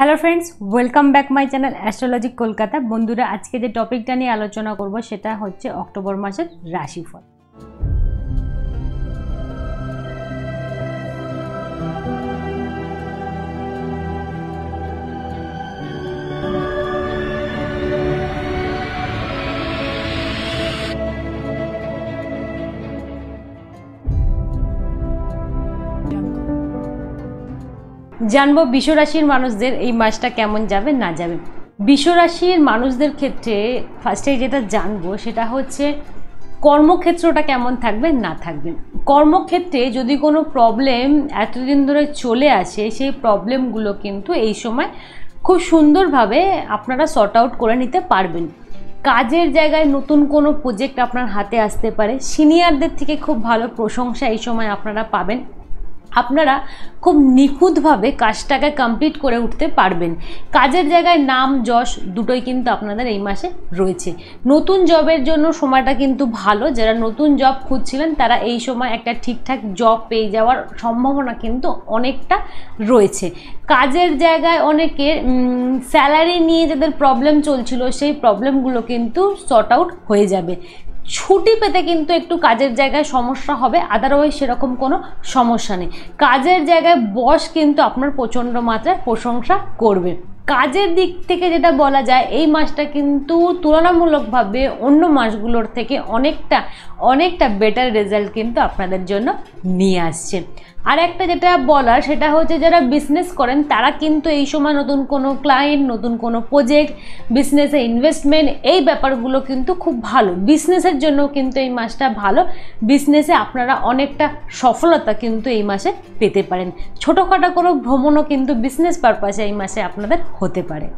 Hello friends welcome back my channel astrology Kolkata বন্ধুরা, আজকে যে টপিকটা নিয়ে আলোচনা করব, সেটা হচ্ছে অক্টোবর মাসের রাশিফল। জানব বিশ্বরাশির মানুষদের এই মাসটা কেমন যাবে, না যাবে। বিশ্বরাশির মানুষদের ক্ষেত্রে ফার্স্টে যেটা জানব সেটা হচ্ছে কর্মক্ষেত্রটা কেমন থাকবে, না থাকবে। কর্মক্ষেত্রে যদি কোনো প্রবলেম এতদিন ধরে চলে আসে, সেই প্রবলেমগুলো কিন্তু এই সময় খুব সুন্দরভাবে আপনারা সর্ট আউট করে নিতে পারবেন। কাজের জায়গায় নতুন কোনো প্রজেক্ট আপনার হাতে আসতে পারে। সিনিয়রদের থেকে খুব ভালো প্রশংসা এই সময় আপনারা পাবেন। আপনারা খুব নিখুঁতভাবে কাজটাকে কমপ্লিট করে উঠতে পারবেন। কাজের জায়গায় নাম, যশ দুটোই কিন্তু আপনাদের এই মাসে রয়েছে। নতুন জবের জন্য সময়টা কিন্তু ভালো। যারা নতুন জব খুঁজছিলেন, তারা এই সময় একটা ঠিকঠাক জব পেয়ে যাওয়ার সম্ভাবনা কিন্তু অনেকটা রয়েছে। কাজের জায়গায় অনেকের স্যালারি নিয়ে যাদের প্রবলেম চলছিল, সেই প্রবলেমগুলো কিন্তু সর্ট আউট হয়ে যাবে। ছুটি পেতে কিন্তু একটু কাজের জায়গায় সমস্যা হবে আদারওয়াইজ সেরকম কোনো সমস্যা নেই। কাজের জায়গায় বস কিন্তু আপনার প্রচণ্ড মাত্রায় প্রশংসা করবে। কাজের দিক থেকে যেটা বলা যায়, এই মাসটা কিন্তু তুলনামূলকভাবে অন্য মাসগুলোর থেকে অনেকটা অনেকটা বেটার রেজাল্ট কিন্তু আপনাদের জন্য নিয়ে আসছে। আর একটা যেটা বলার, সেটা হচ্ছে যারা বিজনেস করেন, তারা কিন্তু এই সময় নতুন কোনো ক্লায়েন্ট নতুন কোনো প্রজেক্ট বিজনেসে ইনভেস্টমেন্ট এই ব্যাপারগুলো কিন্তু খুব ভালো। বিজনেসের জন্য কিন্তু এই মাসটা ভালো। বিজনেসে আপনারা অনেকটা সফলতা কিন্তু এই মাসে পেতে পারেন। ছোটোখাটো কোনো ভ্রমণও কিন্তু বিজনেস পারপাসে এই মাসে আপনাদের হতে পারে।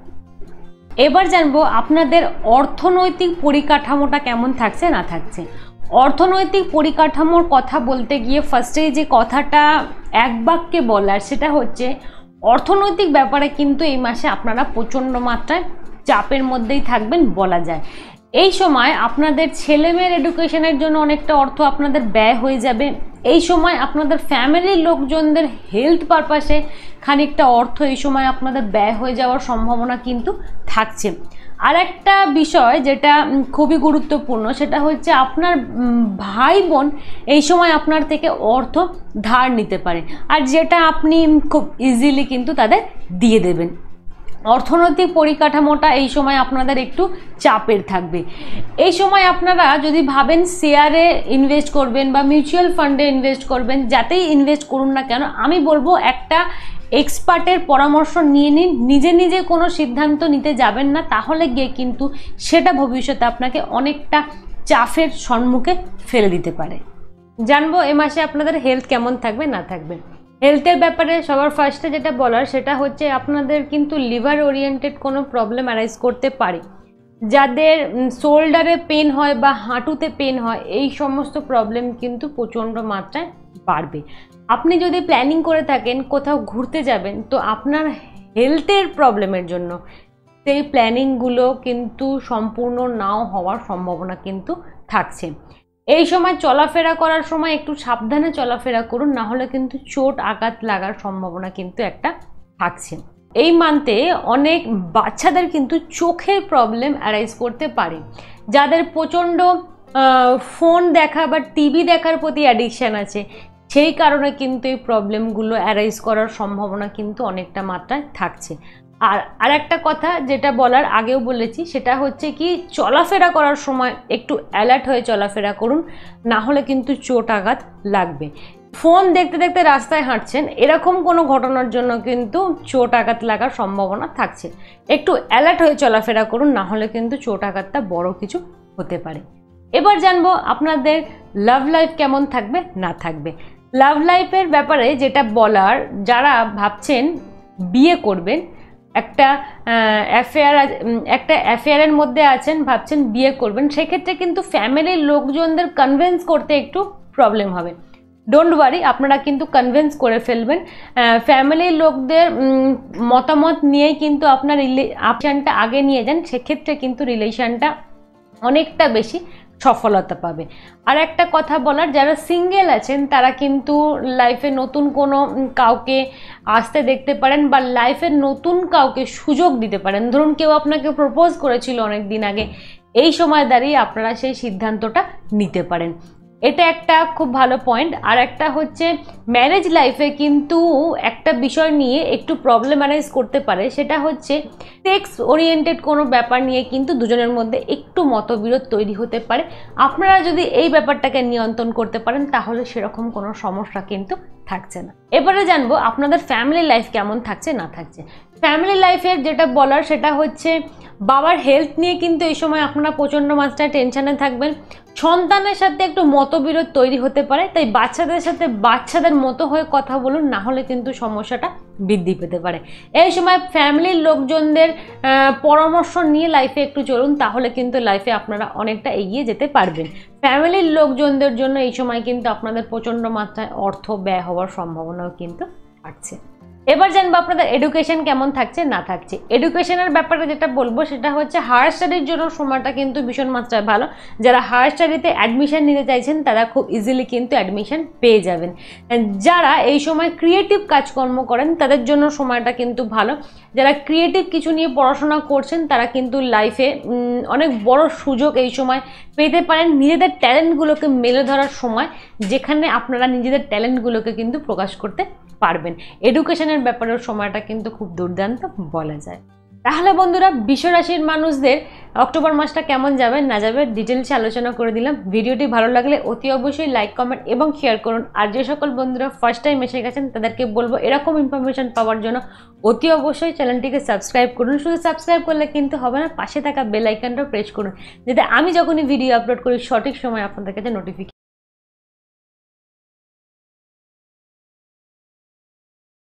এবার জানব আপনাদের অর্থনৈতিক পরিকাঠামোটা কেমন থাকছে, না থাকছে। অর্থনৈতিক পরিকাঠামোর কথা বলতে গিয়ে ফার্স্টেই যে কথাটা এক বাক্যে বলার, সেটা হচ্ছে অর্থনৈতিক ব্যাপারে কিন্তু এই মাসে আপনারা প্রচণ্ড মাত্রায় চাপের মধ্যেই থাকবেন বলা যায়। এই সময় আপনাদের ছেলেমেয়ের এডুকেশনের জন্য অনেকটা অর্থ আপনাদের ব্যয় হয়ে যাবে। এই সময় আপনাদের ফ্যামিলির লোকজনদের হেলথ পারপাসে খানিকটা অর্থ এই সময় আপনাদের ব্যয় হয়ে যাওয়ার সম্ভাবনা কিন্তু থাকছে। আর একটা বিষয় যেটা খুবই গুরুত্বপূর্ণ, সেটা হচ্ছে আপনার ভাই বোন এই সময় আপনার থেকে অর্থ ধার নিতে পারে। আর যেটা আপনি খুব ইজিলি কিন্তু তাদের দিয়ে দেবেন। অর্থনৈতিক পরিকাঠামোটা এই সময় আপনাদের একটু চাপের থাকবে। এই সময় আপনারা যদি ভাবেন শেয়ারে ইনভেস্ট করবেন বা মিউচুয়াল ফান্ডে ইনভেস্ট করবেন, যাতেই ইনভেস্ট করুন না কেন, আমি বলব একটা এক্সপার্টের পরামর্শ নিয়ে নিন, নিজে নিজে কোনো সিদ্ধান্ত নিতে যাবেন না, তাহলে গিয়ে কিন্তু সেটা ভবিষ্যতে আপনাকে অনেকটা চাপের সম্মুখে ফেলে দিতে পারে। জানব এ মাসে আপনাদের হেলথ কেমন থাকবে, না থাকবে। হেলথের ব্যাপারে সবার ফার্স্টে যেটা বলার, সেটা হচ্ছে আপনাদের কিন্তু লিভার ওরিয়েন্টেড কোনো প্রবলেম অ্যারাইজ করতে পারে। যাদের শোল্ডারে পেন হয় বা হাঁটুতে পেন হয়, এই সমস্ত প্রবলেম কিন্তু প্রচণ্ড মাত্রায় বাড়বে। আপনি যদি প্ল্যানিং করে থাকেন কোথাও ঘুরতে যাবেন, তো আপনার হেলথের প্রবলেমের জন্য সেই প্ল্যানিংগুলো কিন্তু সম্পূর্ণ নাও হওয়ার সম্ভাবনা কিন্তু থাকছে। এই সময় চলাফেরা করার সময় একটু সাবধানে চলাফেরা করুন, না হলে কিন্তু চোট, আঘাত লাগার সম্ভাবনা কিন্তু একটা থাকছে। এই মান্থে অনেক বাচ্চাদের কিন্তু চোখের প্রবলেম অ্যারাইজ করতে পারে। যাদের প্রচণ্ড ফোন দেখা বা টিভি দেখার প্রতি অ্যাডিকশান আছে সেই কারণে কিন্তু এই প্রবলেমগুলো অ্যারাইজ করার সম্ভাবনা কিন্তু অনেকটা মাত্রায় থাকছে। আর আর একটা কথা যেটা বলার আগেও বলেছি, সেটা হচ্ছে কি, চলাফেরা করার সময় একটু অ্যালার্ট হয়ে চলাফেরা করুন, না হলে কিন্তু চোট আঘাত লাগবে। ফোন দেখতে দেখতে রাস্তায় হাঁটছেন, এরকম কোনো ঘটনার জন্য কিন্তু চোট আঘাত লাগার সম্ভাবনা থাকছে। একটু অ্যালার্ট হয়ে চলাফেরা করুন, না হলে কিন্তু চোট আঘাতটা বড় কিছু হতে পারে। এবার জানব আপনাদের লাভ লাইফ কেমন থাকবে, না থাকবে। লাভ লাইফের ব্যাপারে যেটা বলার, যারা ভাবছেন বিয়ে করবেন, একটা অ্যাফেয়ার একটা অ্যাফেয়ারের মধ্যে আছেন, ভাবছেন বিয়ে করবেন, সেক্ষেত্রে কিন্তু ফ্যামিলির লোকজনদের কনভিন্স করতে একটু প্রবলেম হবে। ডোন্ট ওয়ারি আপনারা কিন্তু কনভিন্স করে ফেলবেন। ফ্যামিলির লোকদের মতামত নিয়েই কিন্তু আপনার রিলে রিলেশনটা আগে নিয়ে যান, সেক্ষেত্রে কিন্তু রিলেশনটা অনেকটা বেশি সফলতা পাবে। আর একটা কথা বলার, যারা সিঙ্গেল আছেন, তারা কিন্তু লাইফে নতুন কোনো কাউকে আসতে দেখতে পারেন বা লাইফের নতুন কাউকে সুযোগ দিতে পারেন। ধরুন কেউ আপনাকে প্রপোজ করেছিল অনেক দিন আগে, এই সময় দাঁড়িয়ে আপনারা সেই সিদ্ধান্তটা নিতে পারেন। এটা একটা খুব ভালো পয়েন্ট আর একটা হচ্ছে ম্যারেজ লাইফে কিন্তু একটা বিষয় নিয়ে একটু প্রবলেম অ্যারাইজ করতে পারে। সেটা হচ্ছে সেক্স ওরিয়েন্টেড কোনো ব্যাপার নিয়ে কিন্তু দুজনের মধ্যে একটু মতবিরোধ তৈরি হতে পারে। আপনারা যদি এই ব্যাপারটাকে নিয়ন্ত্রণ করতে পারেন, তাহলে সেরকম কোনো সমস্যা কিন্তু থাকছে না। এবারে জানব, আপনাদের ফ্যামিলি লাইফ কেমন থাকছে, না থাকছে? ফ্যামিলি লাইফের যেটা বলার, সেটা হচ্ছে বাবার হেলথ নিয়ে কিন্তু এই সময় আপনারা প্রচণ্ড মাত্রায় টেনশনে থাকবেন। সন্তানের সাথে একটু মতবিরোধ তৈরি হতে পারে, তাই বাচ্চাদের সাথে বাচ্চাদের মতো হয়ে কথা বলুন, না হলে কিন্তু সমস্যাটা বৃদ্ধি পেতে পারে। এই সময় ফ্যামিলির লোকজনদের পরামর্শ নিয়ে লাইফে একটু চলুন, তাহলে কিন্তু লাইফে আপনারা অনেকটা এগিয়ে যেতে পারবেন। ফ্যামিলির লোকজনদের জন্য এই সময় কিন্তু আপনাদের প্রচণ্ড মাত্রায় অর্থ ব্যয় হওয়ার সম্ভাবনাও কিন্তু থাকছে এবার জানব আপনাদের এডুকেশন কেমন থাকছে, না থাকছে। এডুকেশনের ব্যাপারে যেটা বলব, সেটা হচ্ছে হায়ার স্টাডির জন্য সময়টা কিন্তু ভীষণ মাত্রায় ভালো। যারা হায়ার স্টাডিতে অ্যাডমিশন নিতে চাইছেন, তারা খুব ইজিলি কিন্তু অ্যাডমিশন পেয়ে যাবেন। যারা এই সময় ক্রিয়েটিভ কাজকর্ম করেন, তাদের জন্য সময়টা কিন্তু ভালো। যারা ক্রিয়েটিভ কিছু নিয়ে পড়াশোনা করছেন, তারা কিন্তু লাইফে অনেক বড় সুযোগ এই সময় পেতে পারেন। নিজেদের ট্যালেন্টগুলোকে মেলে ধরার সময়, যেখানে আপনারা নিজেদের ট্যালেন্টগুলোকে কিন্তু প্রকাশ করতে পারবেন। এডুকেশনের ব্যাপারেও সময়টা কিন্তু খুব দুর্দান্ত বলা যায়। তাহলে বন্ধুরা, বিশ্বরাশির মানুষদের অক্টোবর মাসটা কেমন যাবে না যাবে ডিটেলসে আলোচনা করে দিলাম। ভিডিওটি ভালো লাগলে অতি অবশ্যই লাইক কমেন্ট এবং শেয়ার করুন। আর যে সকল বন্ধুরা ফার্স্ট টাইম এসে গেছেন, তাদেরকে বলব এরকম ইনফরমেশন পাওয়ার জন্য অতি অবশ্যই চ্যানেলটিকে সাবস্ক্রাইব করুন। শুধু সাবস্ক্রাইব করলে কিন্তু হবে না, পাশে থাকা বেল আইকনটা প্রেস করুন। যাতে আমি যখনই ভিডিও আপলোড করি, সঠিক সময় আপনাদের কাছে নোটিফিকেশন